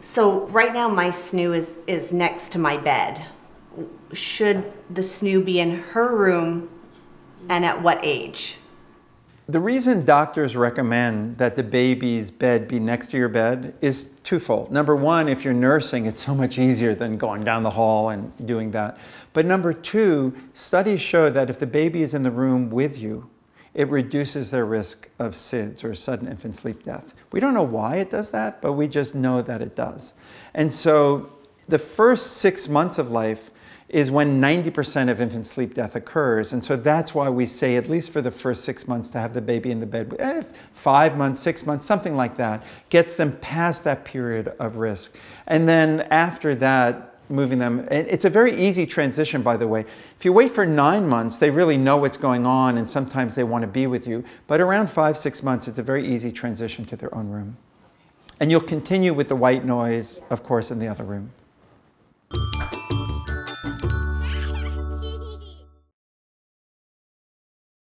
So right now my snoo is, is next to my bed. Should the snoo be in her room and at what age? The reason doctors recommend that the baby's bed be next to your bed is twofold. Number one, if you're nursing, it's so much easier than going down the hall and doing that. But number two, studies show that if the baby is in the room with you, it reduces their risk of SIDS or sudden infant sleep death. We don't know why it does that, but we just know that it does. And so the first six months of life, is when 90% of infant sleep death occurs. And so that's why we say, at least for the first six months, to have the baby in the bed, eh, five months, six months, something like that, gets them past that period of risk. And then after that, moving them, it's a very easy transition, by the way. If you wait for nine months, they really know what's going on, and sometimes they want to be with you. But around five, six months, it's a very easy transition to their own room. And you'll continue with the white noise, of course, in the other room.